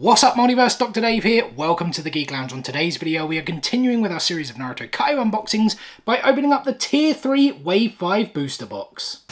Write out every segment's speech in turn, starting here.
What's up Multiverse, Dr. Dave here. Welcome to the Geek Lounge. On today's video, we are continuing with our series of Naruto Kayou unboxings by opening up the Tier 3 Wave 5 booster box.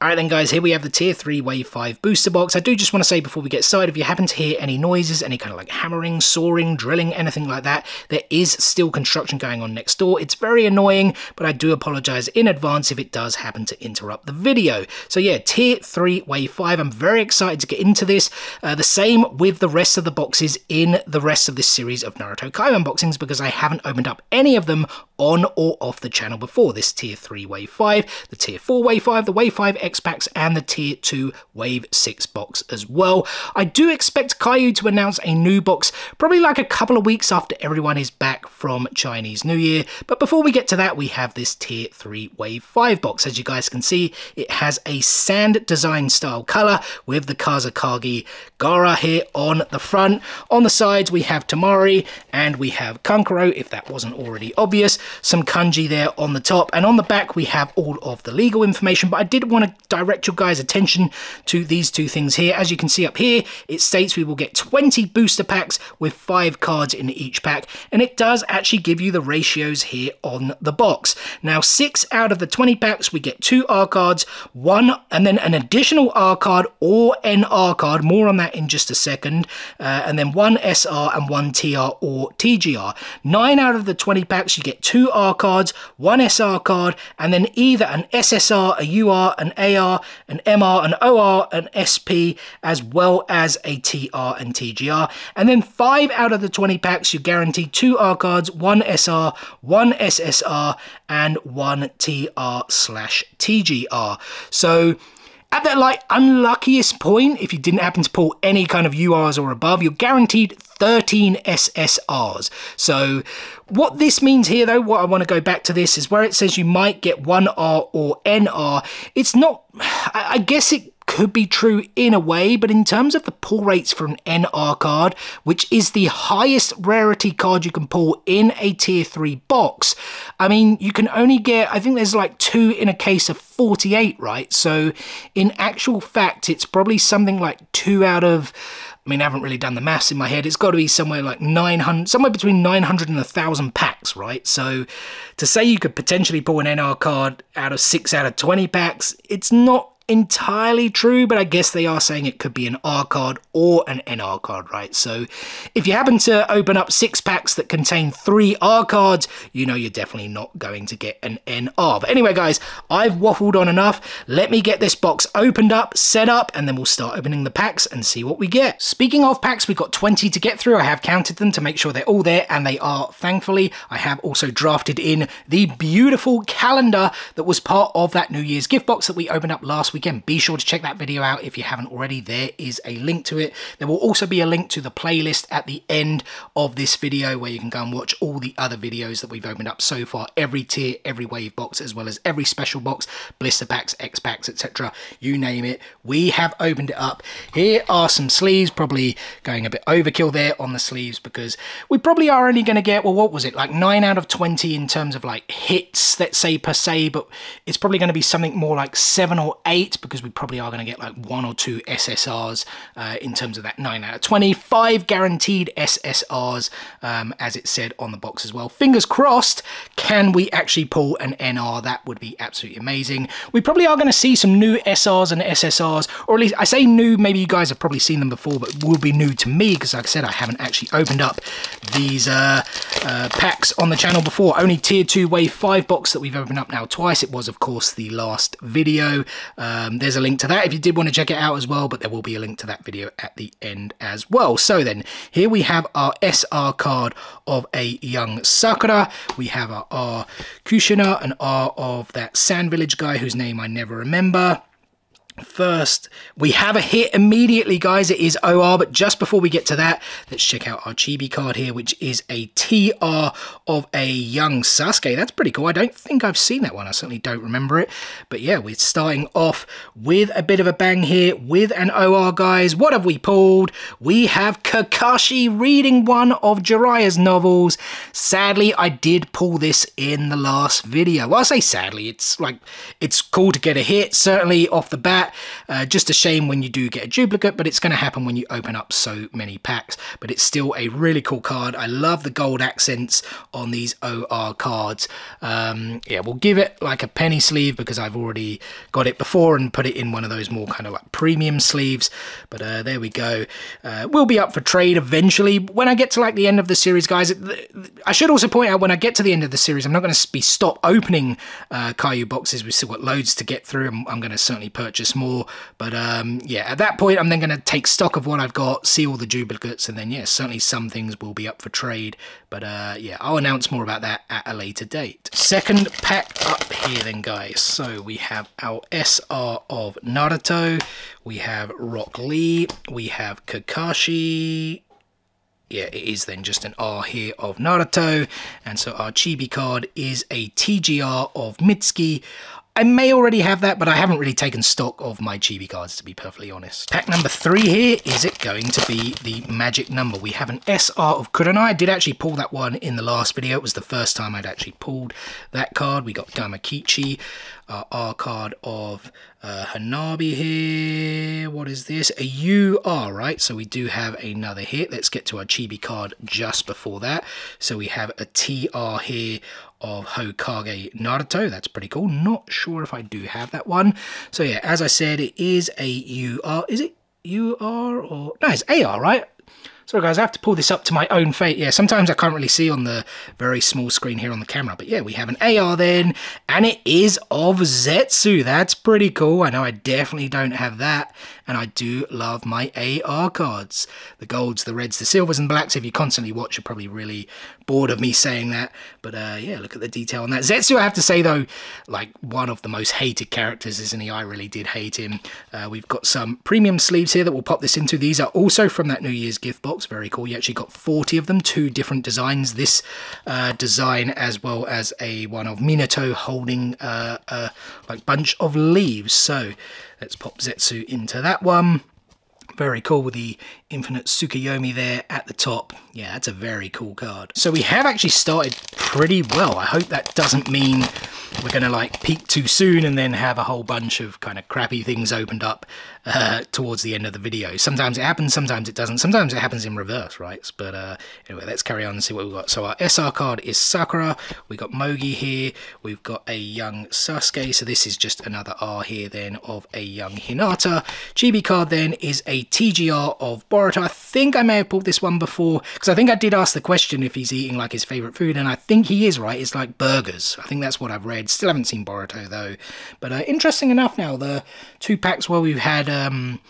Alright then guys, here we have the tier 3 wave 5 booster box. I do just want to say before we get started, if you happen to hear any noises, any kind of like hammering, sawing, drilling, anything like that, there is still construction going on next door. It's very annoying, but I do apologise in advance if it does happen to interrupt the video. So yeah, tier 3 wave 5, I'm very excited to get into this. Uh, the same with the rest of the boxes in the rest of this series of Naruto Kayou unboxings because I haven't opened up any of them on or off the channel before. This tier 3 wave 5, the tier 4 wave 5, the wave 5 X packs and the Tier 2 Wave 6 box as well. I do expect Kayou to announce a new box probably like a couple of weeks after everyone is back from Chinese New Year. But before we get to that, we have this Tier 3 Wave 5 box. As you guys can see, it has a sand design style colour with the Kazekage Gaara here on the front. On the sides, we have Temari and we have Kankuro, if that wasn't already obvious. Some kanji there on the top. And on the back, we have all of the legal information. But I did want to direct your guys' attention to these two things here. As you can see up here, it states we will get 20 booster packs with five cards in each pack, and it does actually give you the ratios here on the box. Now, six out of the 20 packs, we get two R cards, one, and then an additional R card or NR card, more on that in just a second, uh, and then one SR and one TR or TGR. Nine out of the 20 packs, you get two R cards, one SR card, and then either an SSR, a UR, an AR, an MR, an OR, an SP, as well as a TR and TGR. And then 5 out of the 20 packs, you guarantee 2 R cards, 1 SR, 1 SSR, and 1 TR slash TGR. So at that like unluckiest point, if you didn't happen to pull any kind of URs or above, you're guaranteed 13 SSRs. So what this means here though, what I want to go back to this is where it says you might get one R or NR. It's not, I guess it could be true in a way, but in terms of the pull rates for an NR card, which is the highest rarity card you can pull in a tier 3 box, I mean, you can only get, I think there's like two in a case of 48, right? So in actual fact, it's probably something like two out of I mean, I haven't really done the maths in my head. It's got to be somewhere like 900, somewhere between 900 and 1,000 packs, right? So to say you could potentially pull an NR card out of 6 out of 20 packs, it's not entirely true, but I guess they are saying it could be an R card or an NR card, right? So if you happen to open up six packs that contain three R cards, you know you're definitely not going to get an NR. But anyway, guys, I've waffled on enough. Let me get this box opened up, set up, and then we'll start opening the packs and see what we get. Speaking of packs, we've got 20 to get through. I have counted them to make sure they're all there, and they are, thankfully. I have also drafted in the beautiful calendar that was part of that New Year's gift box that we opened up last week weekend. Be sure to check that video out if you haven't already. There is a link to it. There will also be a link to the playlist at the end of this video where you can go and watch all the other videos that we've opened up so far. Every tier, every wave box, as well as every special box, blister packs, X packs, etc. You name it. We have opened it up. Here are some sleeves, probably going a bit overkill there on the sleeves because we probably are only going to get, well, what was it, like 9 out of 20 in terms of like hits, let's say per se, but it's probably going to be something more like 7 or 8 eight because we probably are going to get like one or two SSRs uh, in terms of that 9 out of 20. Five guaranteed SSRs, um, as it said on the box as well. Fingers crossed, can we actually pull an NR? That would be absolutely amazing. We probably are going to see some new SRs and SSRs, or at least I say new, maybe you guys have probably seen them before, but will be new to me because like I said, I haven't actually opened up these uh, uh, packs on the channel before. Only tier 2 wave 5 box that we've opened up now twice. It was, of course, the last video. Um, there's a link to that if you did want to check it out as well, but there will be a link to that video at the end as well. So then, here we have our SR card of a young Sakura. We have our R Kushina, an R of that Sand Village guy whose name I never remember. First. We have a hit immediately, guys. It is OR, but just before we get to that, let's check out our Chibi card here, which is a TR of a young Sasuke. That's pretty cool. I don't think I've seen that one. I certainly don't remember it. But yeah, we're starting off with a bit of a bang here with an OR, guys. What have we pulled? We have Kakashi reading one of Jiraiya's novels. Sadly, I did pull this in the last video. Well, I say sadly, it's like, it's cool to get a hit, certainly off the bat. Uh, just a shame when you do get a duplicate, but it's going to happen when you open up so many packs. But it's still a really cool card. I love the gold accents on these OR cards. Um, yeah, we'll give it like a penny sleeve because I've already got it before and put it in one of those more kind of like premium sleeves. But uh, there we go. Uh, we'll be up for trade eventually. When I get to like the end of the series, guys, I should also point out when I get to the end of the series, I'm not going to be stop opening uh, Kayou boxes. We've still got loads to get through. I'm, I'm going to certainly purchase more. But um, yeah, at that point, I'm then going to take stock of what I've got, see all the duplicates, and then, yeah, certainly some things will be up for trade. But uh, yeah, I'll announce more about that at a later date. Second pack up here then, guys. So we have our SR of Naruto, we have Rock Lee, we have Kakashi, yeah, it is then just an R here of Naruto. And so our Chibi card is a TGR of Mitsuki. I may already have that, but I haven't really taken stock of my chibi cards, to be perfectly honest. Pack number three here, is it going to be the magic number? We have an SR of Kurenai. I did actually pull that one in the last video. It was the first time I'd actually pulled that card. We got Gamakichi, uh, R card of uh, Hanabi here. What is this? A UR, right? So we do have another hit. Let's get to our chibi card just before that. So we have a TR here of Hokage Naruto. That's pretty cool. Not sure if I do have that one. So yeah, as I said, it is a UR. Is it UR or... No, it's AR, right? Sorry guys, I have to pull this up to my own fate. Yeah, sometimes I can't really see on the very small screen here on the camera. But yeah, we have an AR then, and it is of Zetsu. That's pretty cool. I know I definitely don't have that, and I do love my AR cards. The golds, the reds, the silvers, and blacks. If you constantly watch, you're probably really bored of me saying that. But uh, yeah, look at the detail on that. Zetsu, I have to say though, like one of the most hated characters, isn't he? I really did hate him. Uh, we've got some premium sleeves here that we'll pop this into. These are also from that New Year's gift box very cool. You actually got 40 of them, two different designs. This uh, design as well as a one of Minato holding uh, a like bunch of leaves. So let's pop Zetsu into that one. Very cool with the Infinite Tsukuyomi there at the top. Yeah, that's a very cool card. So we have actually started pretty well. I hope that doesn't mean we're going to like peak too soon and then have a whole bunch of kind of crappy things opened up uh, towards the end of the video. Sometimes it happens, sometimes it doesn't. Sometimes it happens in reverse, right? But uh, anyway, let's carry on and see what we've got. So our SR card is Sakura. We've got Mogi here. We've got a young Sasuke. So this is just another R here then of a young Hinata. Chibi card then is a TGR of Boruto. I think I may have pulled this one before because I think I did ask the question if he's eating like his favorite food and I think he is, right? It's like burgers. I think that's what I've read. Still haven't seen Boruto though. But uh, interesting enough now, the two packs where we've had um,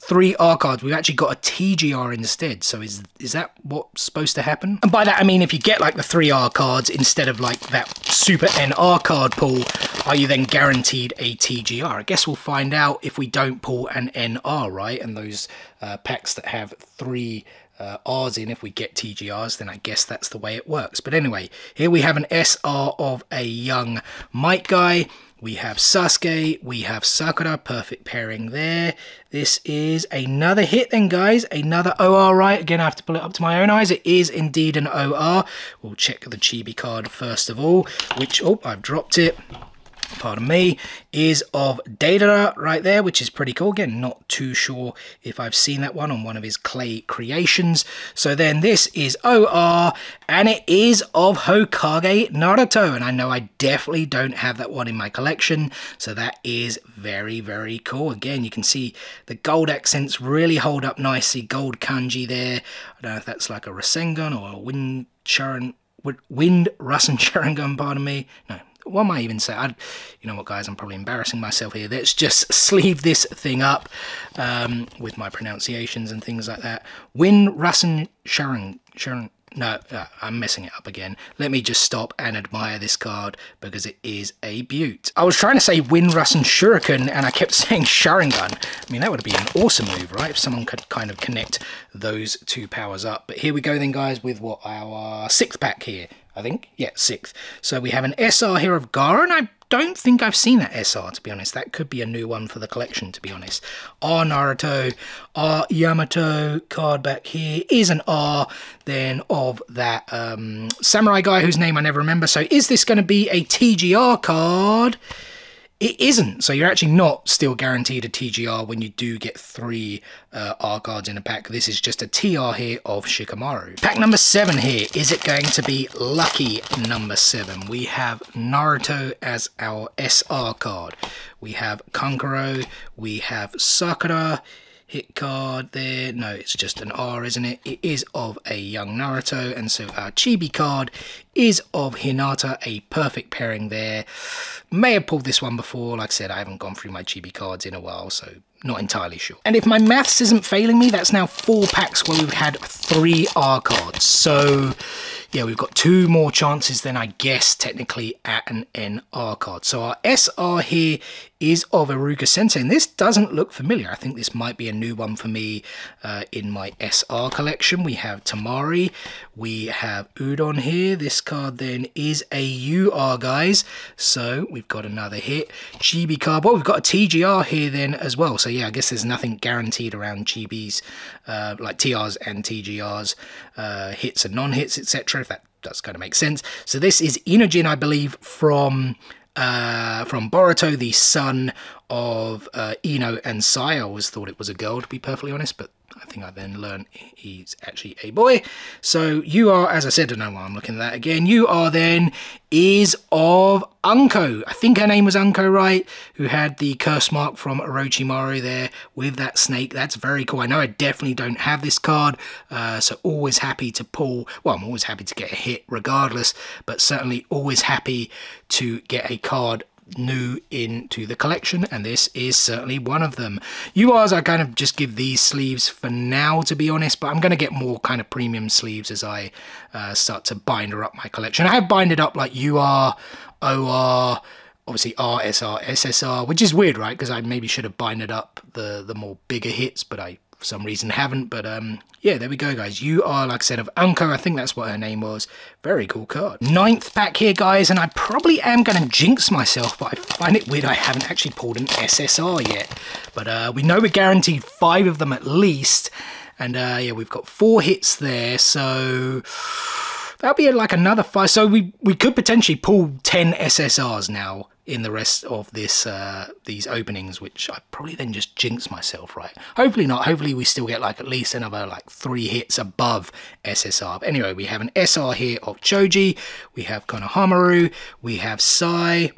three R cards, we've actually got a TGR instead. So is is that what's supposed to happen? And by that I mean if you get like the three R cards instead of like that super NR card pull, are you then guaranteed a TGR? I guess we'll find out if we don't pull an NR, right? And those uh, packs that have three uh, R's in if we get TGRs, then I guess that's the way it works. But anyway, here we have an SR of a young Might guy. We have Sasuke, we have Sakura, perfect pairing there. This is another hit then, guys. Another OR, right? Again, I have to pull it up to my own eyes. It is indeed an OR. We'll check the Chibi card first of all, which, oh, I've dropped it pardon me, is of Deidara right there, which is pretty cool. Again, not too sure if I've seen that one on one of his clay creations. So then this is OR, and it is of Hokage Naruto. And I know I definitely don't have that one in my collection, so that is very, very cool. Again, you can see the gold accents really hold up nicely. Gold kanji there. I don't know if that's like a Rasengan or a Wind Sharon Wind Rasen Sharingan, pardon me. No, what am I even saying? I'd, you know what, guys, I'm probably embarrassing myself here. Let's just sleeve this thing up um, with my pronunciations and things like that. Win Rassen Sharon, Sharon, no, uh, I'm messing it up again. Let me just stop and admire this card because it is a beaut. I was trying to say Wind Rasenshuriken and I kept saying Sharingan. I mean, that would be an awesome move, right? If someone could kind of connect those two powers up. But here we go then, guys, with what our sixth pack here. I think. Yeah, sixth. So we have an SR here of Gaara, and I don't think I've seen that SR, to be honest. That could be a new one for the collection, to be honest. R Naruto, R Yamato card back here is an R, then of that um, samurai guy whose name I never remember. So is this going to be a TGR card? It isn't, so you're actually not still guaranteed a TGR when you do get three uh, R cards in a pack. This is just a TR here of Shikamaru. Pack number seven here, is it going to be lucky number seven? We have Naruto as our SR card. We have Kankuro, we have Sakura, hit card there. No, it's just an R, isn't it? It is of a young Naruto, and so our Chibi card is of Hinata, a perfect pairing there. May have pulled this one before. Like I said, I haven't gone through my Chibi cards in a while, so not entirely sure. And if my maths isn't failing me, that's now four packs where we've had three R cards. So yeah, we've got two more chances than I guess technically at an NR card. So our SR here is of Iruka Sensei, and this doesn't look familiar. I think this might be a new one for me uh, in my SR collection. We have Temari, we have Udon here. This card then is a UR, guys. So we've got another hit. Chibi card, well, we've got a TGR here then as well. So yeah, I guess there's nothing guaranteed around Chibis, uh, like TRs and TGRs, uh, hits and non-hits, etc. If that does kind of make sense. So this is Inojin, I believe, from uh, from Boruto, the son of uh, Ino and Sai. I always thought it was a girl, to be perfectly honest, but I think I then learned he's actually a boy. So UR, as I said, I don't know why I'm looking at that again. UR then is of Anko. I think her name was Anko, right? Who had the curse mark from Orochimaru there with that snake. That's very cool. I know I definitely don't have this card, uh, so always happy to pull. Well, I'm always happy to get a hit regardless, but certainly always happy to get a card new into the collection and this is certainly one of them. URs I kind of just give these sleeves for now to be honest but I'm going to get more kind of premium sleeves as I uh, start to binder up my collection. I have binded up like UR OR obviously RSR SSR which is weird right? Because I maybe should have binded up the the more bigger hits but I for some reason haven't. But um, yeah, there we go, guys. UR, like I said, of Anko. I think that's what her name was. Very cool card. Ninth pack here, guys, and I probably am going to jinx myself, but I find it weird I haven't actually pulled an SSR yet. But uh, we know we're guaranteed five of them at least. And uh, yeah, we've got four hits there, so that'll be like another five. So we, we could potentially pull 10 SSRs now in the rest of this uh, these openings, which I probably then just jinx myself, right? Hopefully not. Hopefully we still get like at least another like three hits above SSR. But anyway, we have an SR here of Choji. We have Konohamaru. We have Sai.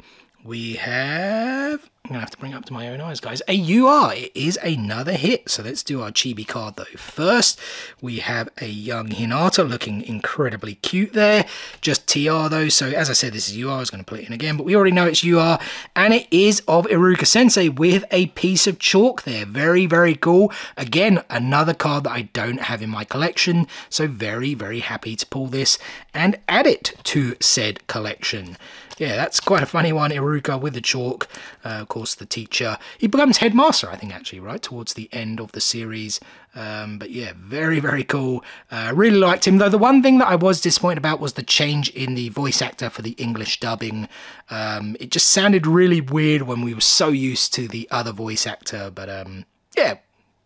We have I'm going to have to bring up to my own eyes, guys. A UR, it is another hit. So let's do our chibi card, though. First, we have a young Hinata looking incredibly cute there. Just TR, though. So as I said, this is UR. I was going to put it in again, but we already know it's UR. And it is of Iruka Sensei with a piece of chalk there. Very, very cool. Again, another card that I don't have in my collection. So very, very happy to pull this and add it to said collection yeah, that's quite a funny one. Iruka with the chalk, uh, of course, the teacher. He becomes headmaster, I think, actually, right towards the end of the series. Um, but yeah, very, very cool. Uh, really liked him, though. The one thing that I was disappointed about was the change in the voice actor for the English dubbing. Um, it just sounded really weird when we were so used to the other voice actor. But um, yeah,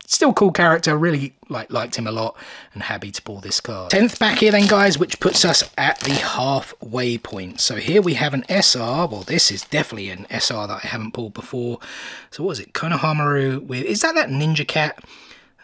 Still cool character, really like liked him a lot and happy to pull this card. 10th back here then guys, which puts us at the halfway point. So here we have an SR, well this is definitely an SR that I haven't pulled before. So what is it, Konohamaru with, is that that Ninja Cat?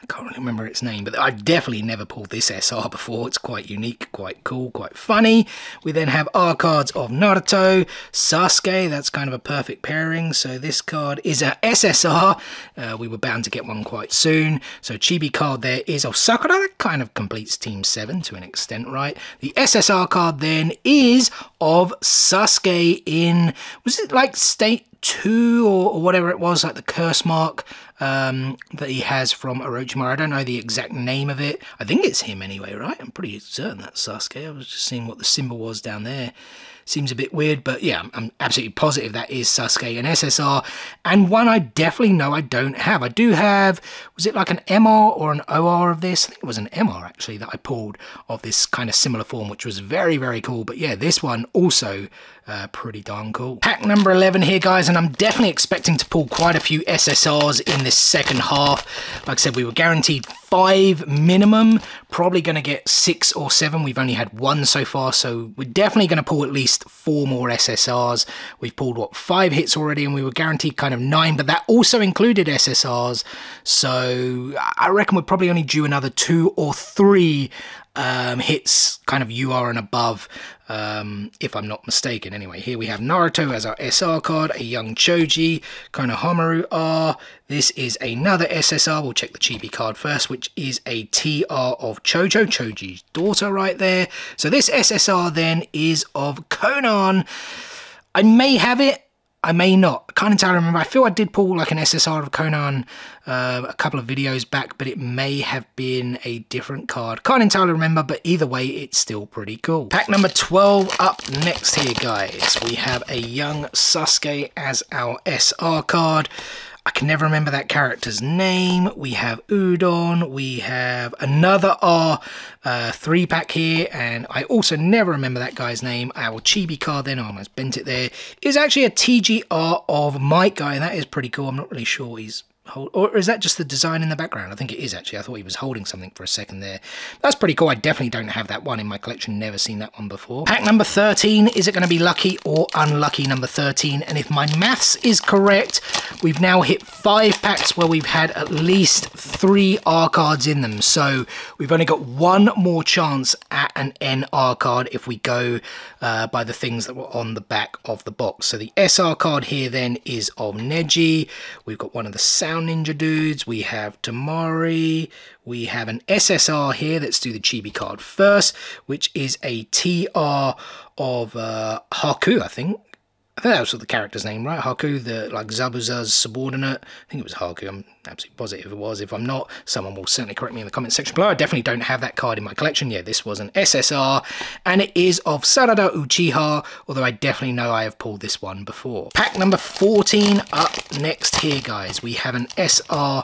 I can't really remember its name, but I've definitely never pulled this SR before. It's quite unique, quite cool, quite funny. We then have R cards of Naruto, Sasuke, that's kind of a perfect pairing. So this card is a SSR. Uh, we were bound to get one quite soon. So Chibi card there is of Sakura. That kind of completes Team 7 to an extent, right? The SSR card then is of Sasuke in, was it like State two or, or, whatever it was, like the curse mark um, that he has from Orochimaru. I don't know the exact name of it. I think it's him anyway, right? I'm pretty certain that's Sasuke. I was just seeing what the symbol was down there seems a bit weird, but yeah, I'm absolutely positive that is Sasuke and SSR, and one I definitely know I don't have. I do have, was it like an MR or an OR of this? I think it was an MR actually that I pulled of this kind of similar form, which was very, very cool. But yeah, this one also uh, pretty darn cool. Pack number 11 here, guys, and I'm definitely expecting to pull quite a few SSRs in this second half. Like I said, we were guaranteed five minimum, probably going to get six or seven. We've only had one so far, so we're definitely going to pull at least four more SSRs. We've pulled, what, five hits already, and we were guaranteed kind of nine, but that also included SSRs, so I reckon we're probably only due another two or three um, hits kind of UR and above, um, if I'm not mistaken. Anyway, here we have Naruto as our SR card, a young Choji, Konohamaru R. This is another SSR. We'll check the Chibi card first, which is a TR of Chocho, Choji's daughter right there. So this SSR then is of Konan. I may have it. I may not. I can't entirely remember. I feel I did pull like an SSR of Konan uh, a couple of videos back, but it may have been a different card. Can't entirely remember, but either way, it's still pretty cool. Pack number 12 up next here, guys. We have a young Sasuke as our SR card. I can never remember that character's name. We have Udon. We have another R uh, three pack here. And I also never remember that guy's name. Our Chibi card then, I almost bent it there, is actually a TGR of Might Guy. And that is pretty cool. I'm not really sure he's hold, or is that just the design in the background? I think it is actually. I thought he was holding something for a second there. That's pretty cool. I definitely don't have that one in my collection. Never seen that one before. Pack number 13. Is it going to be lucky or unlucky number 13? And if my maths is correct, we've now hit five packs where we've had at least three R cards in them. So we've only got one more chance at an NR card if we go uh, by the things that were on the back of the box. So the SR card here then is of Neji. We've got one of the Ninja dudes. We have Temari, We have an SSR here. Let's do the Chibi card first, which is a TR of uh, Haku, I think. I think that was the character's name, right? Haku, the like Zabuza's subordinate. I think it was Haku. I'm absolutely positive it was. If I'm not, someone will certainly correct me in the comment section below. I definitely don't have that card in my collection. Yeah, this was an SSR, and it is of Sarada Uchiha, although I definitely know I have pulled this one before. Pack number 14 up next here, guys. We have an SR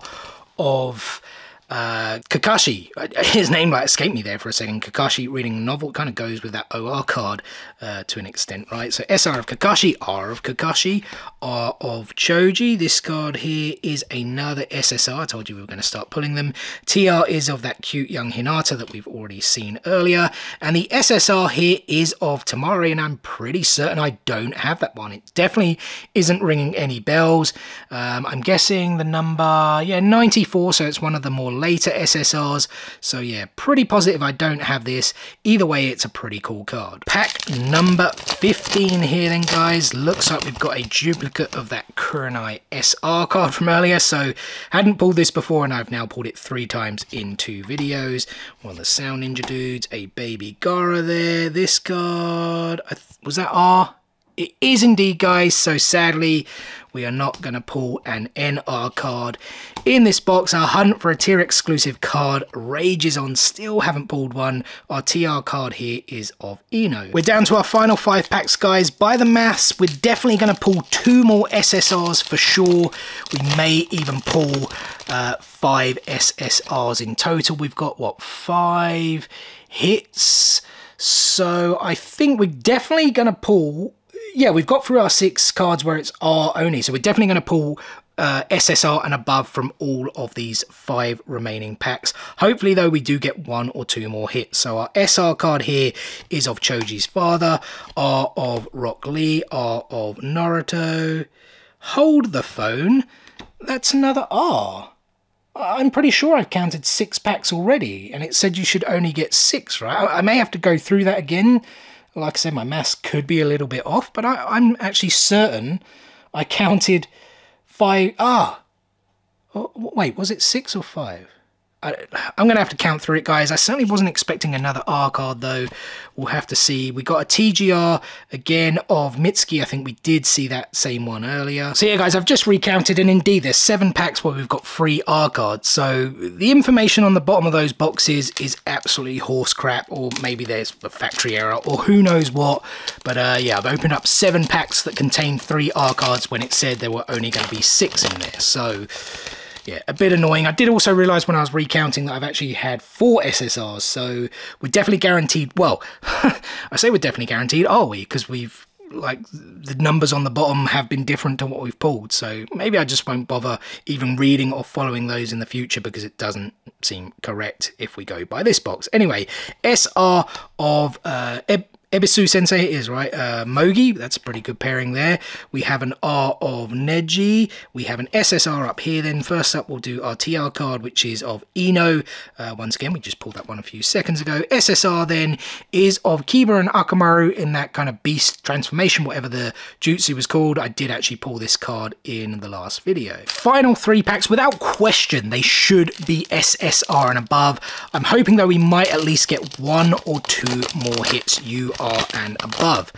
of uh, Kakashi, his name like escaped me there for a second. Kakashi reading a novel kind of goes with that OR card uh, to an extent, right? So SR of Kakashi, R of Kakashi, R of Choji. This card here is another SSR. I told you we were going to start pulling them. TR is of that cute young Hinata that we've already seen earlier. And the SSR here is of Temari, and I'm pretty certain I don't have that one. It definitely isn't ringing any bells. Um, I'm guessing the number, yeah, 94, so it's one of the more later SSRs. So yeah, pretty positive I don't have this. Either way, it's a pretty cool card. Pack number 15 here then, guys. Looks like we've got a duplicate of that Kurenai SR card from earlier. So hadn't pulled this before and I've now pulled it three times in two videos. One of the Sound Ninja dudes, a Baby Gaara there. This card, was that R? It is indeed, guys. So sadly, we are not going to pull an NR card. In this box, our hunt for a tier exclusive card rages on. Still haven't pulled one. Our TR card here is of Ino. We're down to our final five packs, guys. By the maths, we're definitely going to pull two more SSRs for sure. We may even pull uh, five SSRs in total. We've got, what, five hits? So I think we're definitely going to pull yeah, we've got through our six cards where it's R only, so we're definitely going to pull uh, SSR and above from all of these five remaining packs. Hopefully, though, we do get one or two more hits. So our SR card here is of Choji's father, R of Rock Lee, R of Naruto. Hold the phone. That's another R. I'm pretty sure I've counted six packs already, and it said you should only get six, right? I may have to go through that again like I said, my maths could be a little bit off, but I, am actually certain I counted five. Ah, wait, was it six or five? I, am going to have to count through it, guys. I certainly wasn't expecting another R card, though. We'll have to see. We got a TGR, again, of Mitsuki. I think we did see that same one earlier. So yeah, guys, I've just recounted, and indeed, there's seven packs where we've got three R cards. So the information on the bottom of those boxes is absolutely horse crap, or maybe there's a factory error, or who knows what. But uh, yeah, I've opened up seven packs that contain three R cards when it said there were only going to be six in there. So yeah, a bit annoying. I did also realise when I was recounting that I've actually had four SSRs, so we're definitely guaranteed. Well, I say we're definitely guaranteed, are we? Because we've like the numbers on the bottom have been different to what we've pulled so maybe I just won't bother even reading or following those in the future because it doesn't seem correct if we go by this box anyway SR of uh, Ebisu Sensei is right. Uh, Mogi, that's a pretty good pairing there. We have an R of Neji. We have an SSR up here. Then first up, we'll do our TR card, which is of Ino. Uh, once again, we just pulled that one a few seconds ago. SSR then is of Kiba and Akamaru in that kind of beast transformation, whatever the jutsu was called. I did actually pull this card in the last video. Final three packs, without question, they should be SSR and above. I'm hoping though we might at least get one or two more hits. You are and above.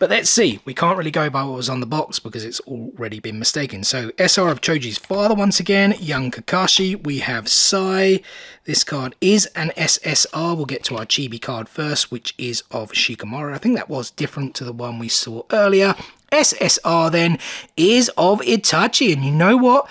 But let's see, we can't really go by what was on the box because it's already been mistaken. So SR of Choji's father once again, young Kakashi, we have Sai. This card is an SSR. We'll get to our Chibi card first, which is of Shikamaru. I think that was different to the one we saw earlier. SSR then is of Itachi, and you know what?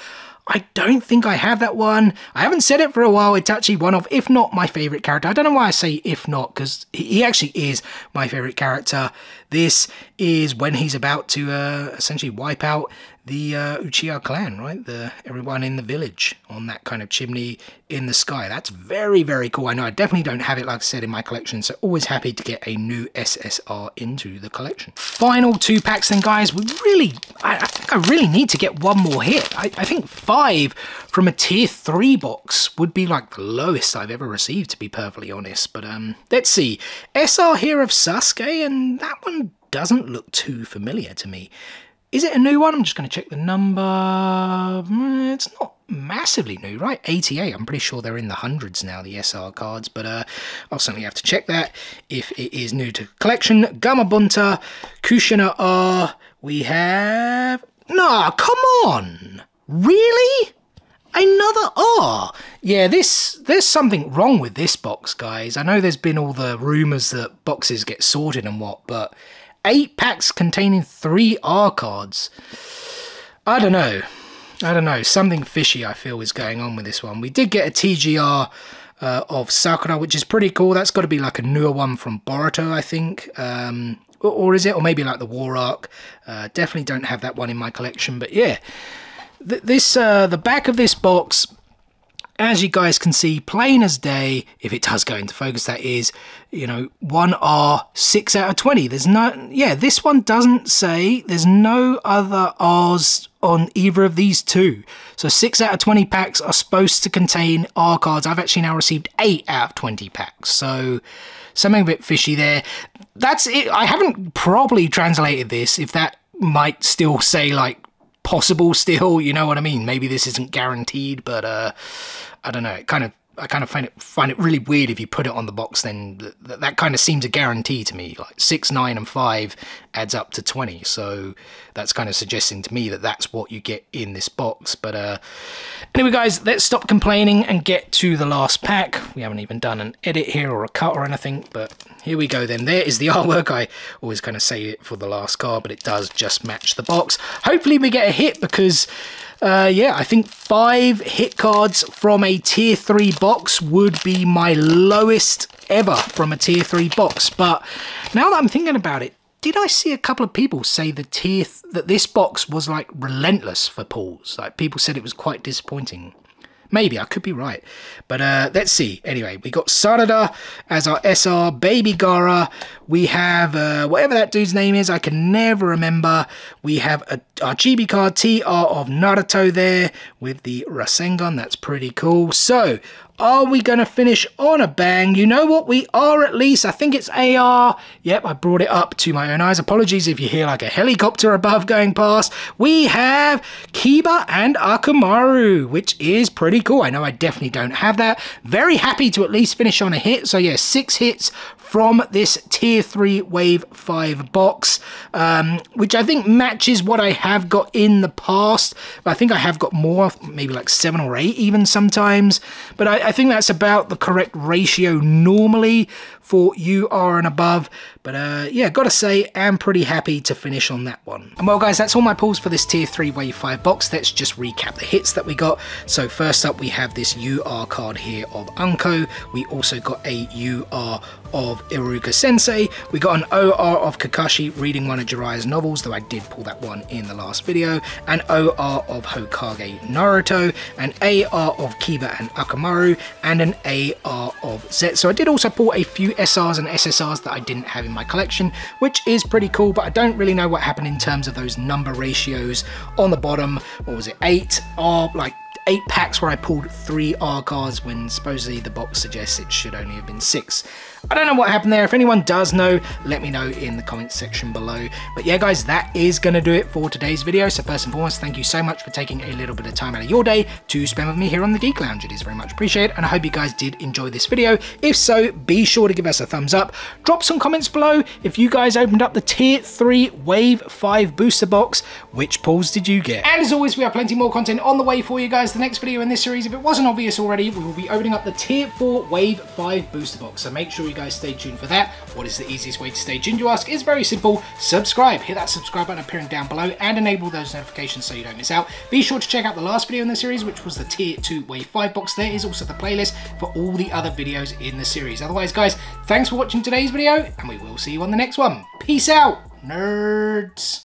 I don't think I have that one. I haven't said it for a while. It's actually one of, if not my favourite character. I don't know why I say if not, because he actually is my favourite character. This is when he's about to uh, essentially wipe out the uh, Uchiha clan, right? The everyone in the village on that kind of chimney in the sky. That's very, very cool. I know I definitely don't have it, like I said, in my collection, so always happy to get a new SSR into the collection. Final two packs then, guys. We really, I, I think I really need to get one more hit. I, I think five from a tier three box would be like the lowest I've ever received, to be perfectly honest. But um, let's see. SR here of Sasuke, and that one doesn't look too familiar to me. Is it a new one? I'm just going to check the number. Mm, it's not massively new, right? 88. I'm pretty sure they're in the hundreds now, the SR cards, but uh, I'll certainly have to check that if it is new to collection. Gamma Gamabunta, Kushina R. We have... Nah, come on! Really? Another R. Yeah, this there's something wrong with this box, guys. I know there's been all the rumours that boxes get sorted and what, but eight packs containing three R cards. I don't know. I don't know. Something fishy I feel is going on with this one. We did get a TGR uh, of Sakura, which is pretty cool. That's got to be like a newer one from Boruto, I think. Um, or, or, is it? Or maybe like the War Arc. Uh, definitely don't have that one in my collection. But yeah, Th this uh, the back of this box as you guys can see, plain as day, if it does go into focus, that is, you know, 1R, 6 out of 20. There's no, yeah, this one doesn't say, there's no other R's on either of these two. So 6 out of 20 packs are supposed to contain R cards. I've actually now received 8 out of 20 packs. So something a bit fishy there. That's it. I haven't probably translated this, if that might still say, like, possible still, you know what I mean? Maybe this isn't guaranteed, but uh, I don't know. It kind of I kind of find it find it really weird if you put it on the box. Then that, that kind of seems a guarantee to me. Like six, nine, and five adds up to twenty. So that's kind of suggesting to me that that's what you get in this box. But uh, anyway, guys, let's stop complaining and get to the last pack. We haven't even done an edit here or a cut or anything, but here we go. Then there is the artwork. I always kind of say it for the last card, but it does just match the box. Hopefully, we get a hit because uh, yeah, I think five hit cards from a tier 3 box would be my lowest ever from a tier 3 box. But now that I'm thinking about it, did I see a couple of people say the tier that this box was like relentless for pulls? Like people said it was quite disappointing. Maybe, I could be right. But uh, let's see. Anyway, we got Sarada as our SR, Baby Gaara. We have uh, whatever that dude's name is, I can never remember. We have a, our Chibi card TR of Naruto there with the Rasengan. That's pretty cool. So, Are we going to finish on a bang? You know what? We are at least. I think it's AR. Yep, I brought it up to my own eyes. Apologies if you hear like a helicopter above going past. We have Kiba and Akamaru, which is pretty cool. I know I definitely don't have that. Very happy to at least finish on a hit. So yeah, six hits from this tier 3 wave 5 box um, which I think matches what I have got in the past I think I have got more maybe like 7 or 8 even sometimes but I, I think that's about the correct ratio normally for UR and above but uh, yeah, gotta say, I'm pretty happy to finish on that one. And well guys, that's all my pulls for this tier 3 wave 5 box. Let's just recap the hits that we got. So first up we have this UR card here of Anko. We also got a UR of Iruka Sensei. We got an OR of Kakashi reading one of Jiraiya's novels, though I did pull that one in the last video. An OR of Hokage Naruto, an AR of Kiba and Akamaru, and an AR of Zet. So I did also pull a few SRs and SSRs that I didn't have in my collection, which is pretty cool, but I don't really know what happened in terms of those number ratios on the bottom. What was it, eight are like eight packs where I pulled three R cards when supposedly the box suggests it should only have been six. I don't know what happened there. If anyone does know, let me know in the comments section below. But yeah, guys, that is going to do it for today's video. So first and foremost, thank you so much for taking a little bit of time out of your day to spend with me here on the Geek Lounge. It is very much appreciated, and I hope you guys did enjoy this video. If so, be sure to give us a thumbs up. Drop some comments below if you guys opened up the Tier 3 Wave 5 booster box. Which pulls did you get? And as always, we have plenty more content on the way for you guys. The next video in this series, if it wasn't obvious already, we will be opening up the Tier 4 Wave 5 booster box. So make sure you guys stay tuned for that. What is the easiest way to stay tuned, you ask? It's very simple. Subscribe. Hit that subscribe button appearing down below and enable those notifications so you don't miss out. Be sure to check out the last video in the series, which was the Tier 2 Wave 5 box. There is also the playlist for all the other videos in the series. Otherwise, guys, thanks for watching today's video, and we will see you on the next one. Peace out, nerds!